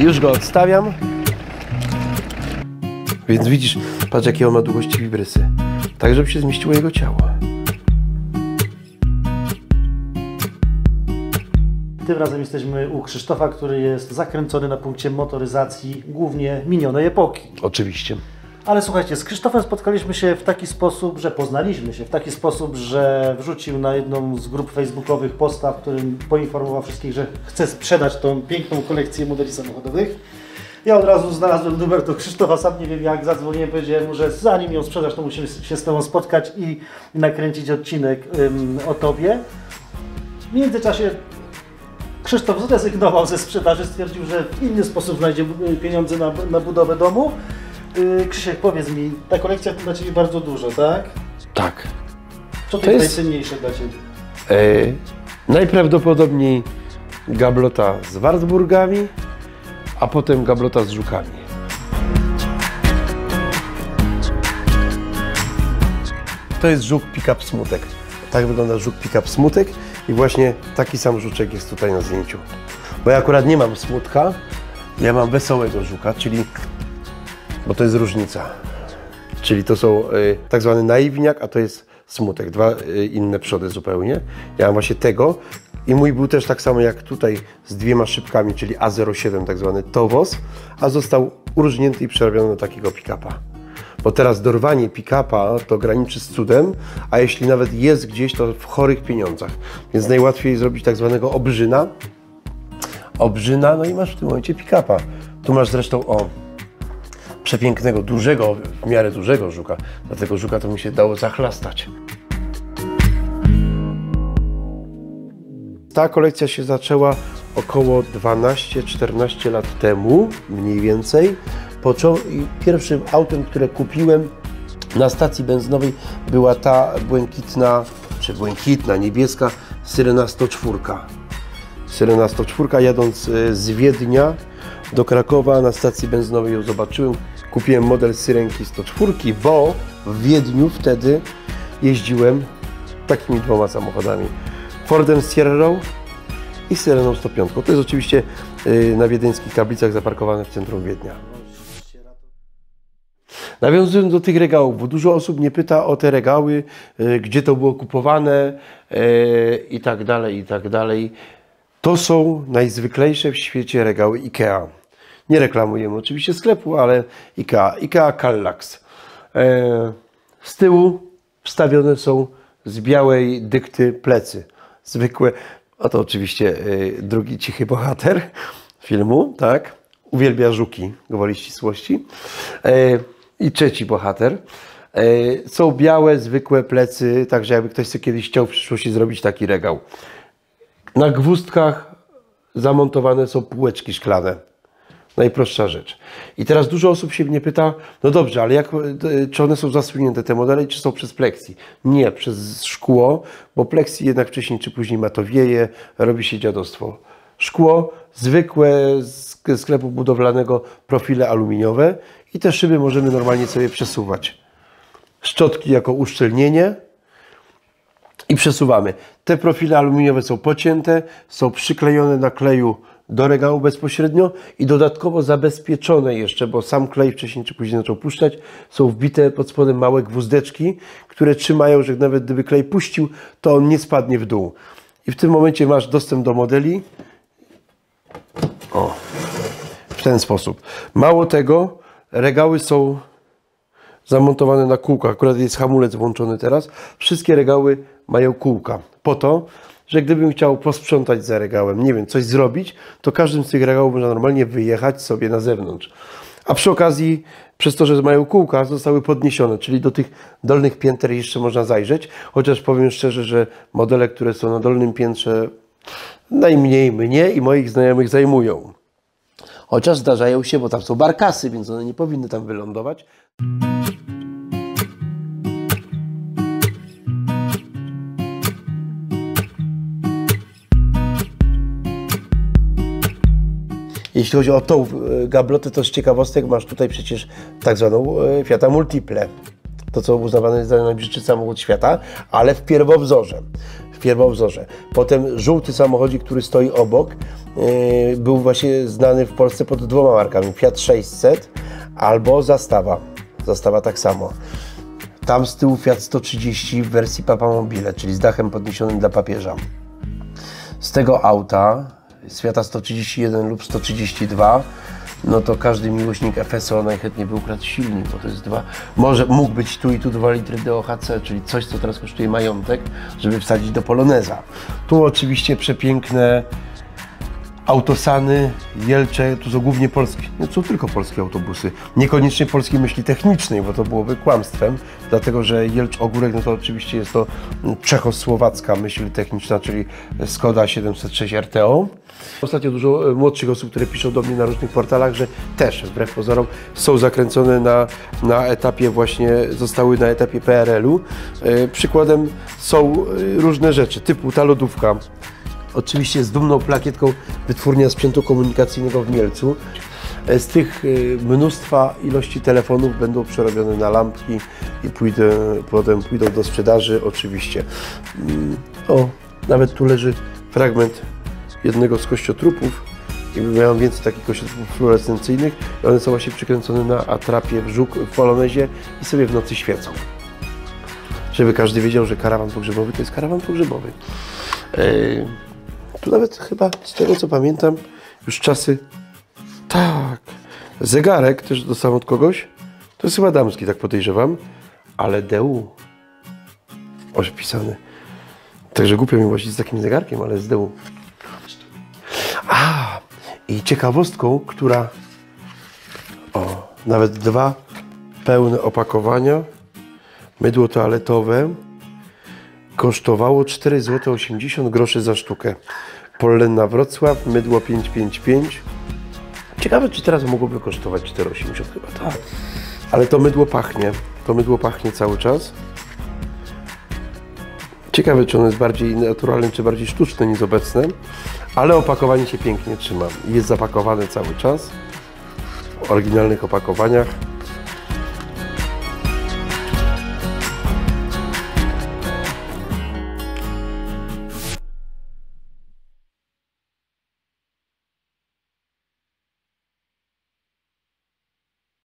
Już go odstawiam. Więc widzisz, patrz jakie on ma długości wibrysy. Tak, żeby się zmieściło jego ciało. Tym razem jesteśmy u Krzysztofa, który jest zakręcony na punkcie motoryzacji głównie minionej epoki. Oczywiście. Ale słuchajcie, z Krzysztofem spotkaliśmy się w taki sposób, że poznaliśmy się w taki sposób, że wrzucił na jedną z grup facebookowych posta, w którym poinformował wszystkich, że chce sprzedać tą piękną kolekcję modeli samochodowych. Ja od razu znalazłem numer do Krzysztofa, sam nie wiem jak, zadzwoniłem, powiedziałem mu, że zanim ją sprzedasz, to musimy się z Tobą spotkać i nakręcić odcinek ym, o Tobie. W międzyczasie Krzysztof zrezygnował ze sprzedaży, stwierdził, że w inny sposób znajdzie y, pieniądze na, na budowę domu. Yy, Krzysiek, powiedz mi, ta kolekcja to dla Ciebie bardzo dużo, tak? Tak. Co to, jest najcenniejsze dla Ciebie? E, najprawdopodobniej gablota z Wartburgami, a potem gablota z żukami. To jest żuk pick-up smutek. Tak wygląda żuk pick-up smutek i właśnie taki sam żuczek jest tutaj na zdjęciu. Bo ja akurat nie mam smutka, ja mam wesołego żuka, czyli, bo to jest różnica. Czyli to są y, tak zwany naiwniak, a to jest smutek. Dwa y, inne przody zupełnie. Ja mam właśnie tego i mój był też tak samo jak tutaj z dwiema szybkami, czyli A07, tak zwany Towos, a został uróżnięty i przerobiony na takiego pick-upa. Bo teraz dorwanie pick-upa to graniczy z cudem, a jeśli nawet jest gdzieś, to w chorych pieniądzach. Więc najłatwiej zrobić tak zwanego obrzyna. Obrzyna, no i masz w tym momencie pick-upa. Tu masz zresztą o przepięknego, dużego, w miarę dużego żuka. Dlatego żuka to mi się dało zachlastać. Ta kolekcja się zaczęła około 12-14 lat temu, mniej więcej. Pierwszym autem, które kupiłem na stacji benzynowej była ta błękitna, czy błękitna, niebieska Syrena 104. Syrena 104, jadąc e, z Wiednia do Krakowa na stacji benzynowej ją zobaczyłem. Kupiłem model Syrenki 104, bo w Wiedniu wtedy jeździłem takimi dwoma samochodami. Fordem Sierrą i Syreną 105. To jest oczywiście e, na wiedeńskich tablicach zaparkowane w centrum Wiednia. Nawiązując do tych regałów, bo dużo osób mnie pyta o te regały, e, gdzie to było kupowane e, i tak dalej, i tak dalej. To są najzwyklejsze w świecie regały IKEA. Nie reklamujemy oczywiście sklepu, ale IKEA, IKEA Kallax. E, Z tyłu wstawione są z białej dykty plecy. Zwykłe, a to oczywiście e, drugi cichy bohater filmu, tak? Uwielbia żuki, gwoli ścisłości. E, I trzeci bohater. Są białe, zwykłe plecy, także jakby ktoś sobie kiedyś chciał w przyszłości zrobić taki regał. Na gwózdkach zamontowane są półeczki szklane. Najprostsza rzecz. I teraz dużo osób się mnie pyta, no dobrze, ale jak, e, czy one są zasłonięte te modele, czy są przez pleksji? Nie, przez szkło, bo pleksji jednak wcześniej czy później matowieje, robi się dziadostwo. Szkło zwykłe z sklepu budowlanego, profile aluminiowe i te szyby możemy normalnie sobie przesuwać. Szczotki jako uszczelnienie, i przesuwamy. Te profile aluminiowe są pocięte, są przyklejone na kleju do regału bezpośrednio i dodatkowo zabezpieczone jeszcze, bo sam klej wcześniej czy później zaczął puszczać, są wbite pod spodem małe gwózdeczki, które trzymają, że nawet gdyby klej puścił, to on nie spadnie w dół. I w tym momencie masz dostęp do modeli. O, w ten sposób. Mało tego, regały są zamontowane na kółkach. Akurat jest hamulec włączony teraz. Wszystkie regały mają kółka. Po to, że gdybym chciał posprzątać za regałem, nie wiem, coś zrobić, to każdym z tych regałów można normalnie wyjechać sobie na zewnątrz. A przy okazji, przez to, że mają kółka, zostały podniesione, czyli do tych dolnych pięter jeszcze można zajrzeć. Chociaż powiem szczerze, że modele, które są na dolnym piętrze, najmniej mnie i moich znajomych zajmują. Chociaż zdarzają się, bo tam są barkasy, więc one nie powinny tam wylądować. Jeśli chodzi o tą e, gablotę, to z ciekawostek masz tutaj przecież tak zwaną e, Fiata Multiple. to co uznawane jest za najbrzydszy samochód świata, ale w pierwowzorze. W pierwowzorze. Potem żółty samochodzik, który stoi obok, yy, był właśnie znany w Polsce pod dwoma markami. Fiat 600 albo Zastawa. Zastawa tak samo. Tam z tyłu Fiat 130 w wersji Papa Mobile, czyli z dachem podniesionym dla papieża. Z tego auta, z Fiata 131 lub 132, no to każdy miłośnik FSO najchętniej by ukradł silnik, bo to jest dwa, może mógł być tu i tu 2 litry DOHC, czyli coś, co teraz kosztuje majątek, żeby wsadzić do Poloneza. Tu oczywiście przepiękne Autosany, Jelcze, to są głównie polskie, nie są tylko polskie autobusy. Niekoniecznie polskiej myśli technicznej, bo to byłoby kłamstwem, dlatego że Jelcz Ogórek, no to oczywiście jest to czechosłowacka myśl techniczna, czyli Skoda 706 RTO. Ostatnio dużo e, młodszych osób, które piszą do mnie na różnych portalach, że też wbrew pozorom są zakręcone na, na etapie właśnie, zostały na etapie PRL-u. E, Przykładem są e, różne rzeczy, typu ta lodówka, Oczywiście z dumną plakietką Wytwórnia Sprzętu Komunikacyjnego w Mielcu. E, Z tych e, mnóstwa ilości telefonów będą przerobione na lampki i pójdę, potem pójdą do sprzedaży oczywiście. Mm, O, nawet tu leży fragment jednego z kościotrupów. I miałem więcej takich kościotrupów fluorescencyjnych i one są właśnie przykręcone na atrapie w żuk w polonezie i sobie w nocy świecą. Żeby każdy wiedział, że karawan pogrzebowy to jest karawan pogrzebowy. Yy, nawet chyba, z tego co pamiętam, już czasy. Tak. Zegarek też dostałem od kogoś. To jest chyba damski, tak podejrzewam. Ale DU. Opisany. Także głupio mi właśnie z takim zegarkiem, ale z DU. A, i ciekawostką, która. O, nawet dwa pełne opakowania. Mydło toaletowe kosztowało 4,80 zł groszy za sztukę. Pollenna Wrocław, mydło 555. Ciekawe, czy teraz mogłoby kosztować 4,80 chyba tak. Ale to mydło pachnie. To mydło pachnie cały czas. Ciekawe, czy ono jest bardziej naturalne, czy bardziej sztuczne niż obecne. Ale opakowanie się pięknie trzyma. Jest zapakowane cały czas. W oryginalnych opakowaniach.